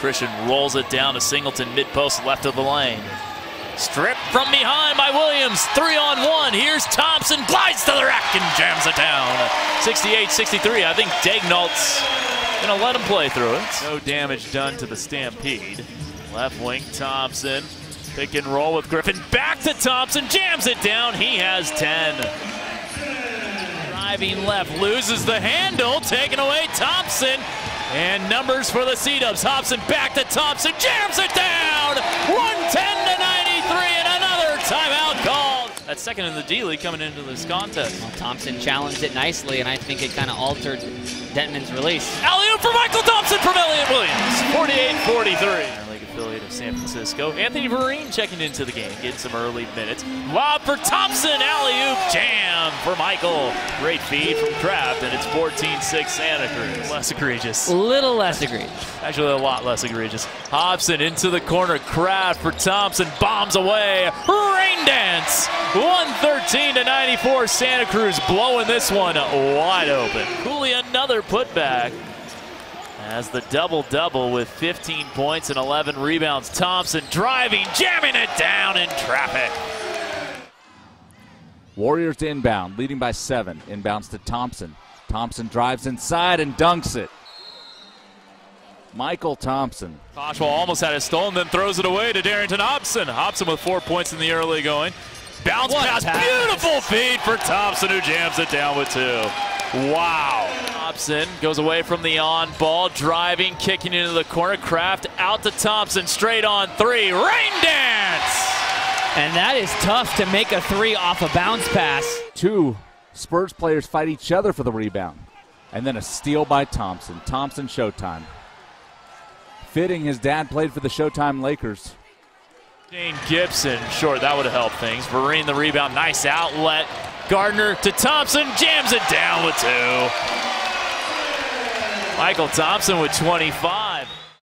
Christian rolls it down to Singleton, mid post, left of the lane. Strip from behind by Williams. Three on one. Here's Thompson. Glides to the rack and jams it down. 68 63. I think Daigneault's going to let him play through it. No damage done to the Stampede. Left wing Thompson. Pick and roll with Griffin. Back to Thompson. Jams it down. He has 10. Driving left. Loses the handle. Taken away Thompson. And numbers for the Sea-Dubs. Hobson back to Thompson. Jams it down. 110 to 93 and another timeout called. That's second in the D-League coming into this contest. Well, Thompson challenged it nicely, and I think it kind of altered Denman's release. Alley-oop for Mychel Thompson from Elliot Williams. 48-43 affiliate of San Francisco. Anthony Vereen checking into the game, getting some early minutes. Lob for Thompson, alley-oop jam for Mychel. Great feed from Craft, and it's 14-6 Santa Cruz. Less egregious. A little less egregious. Actually, a lot less egregious. Hobson into the corner. Craft for Thompson. Bombs away. Rain dance. 113 to 94. Santa Cruz blowing this one wide open. Cooley another putback. As the double-double with 15 points and 11 rebounds. Thompson driving, jamming it down in traffic. Warriors to inbound, leading by seven. Inbounds to Thompson. Thompson drives inside and dunks it. Mychel Thompson. Koshwal almost had it stolen, then throws it away to Darrington Hobson. Hobson with four points in the early going. Bounce pass, pass, beautiful feed for Thompson, who jams it down with two. Wow. Thompson goes away from the on ball, driving, kicking into the corner. Craft out to Thompson, straight on three. Rain dance! And that is tough to make a three off a bounce pass. Two Spurs players fight each other for the rebound. And then a steal by Thompson. Thompson Showtime. Fitting his dad played for the Showtime Lakers. Dane Gibson, sure, that would have helped things. Vereen the rebound, nice outlet. Gardner to Thompson, jams it down with two. Mychel Thompson with 25.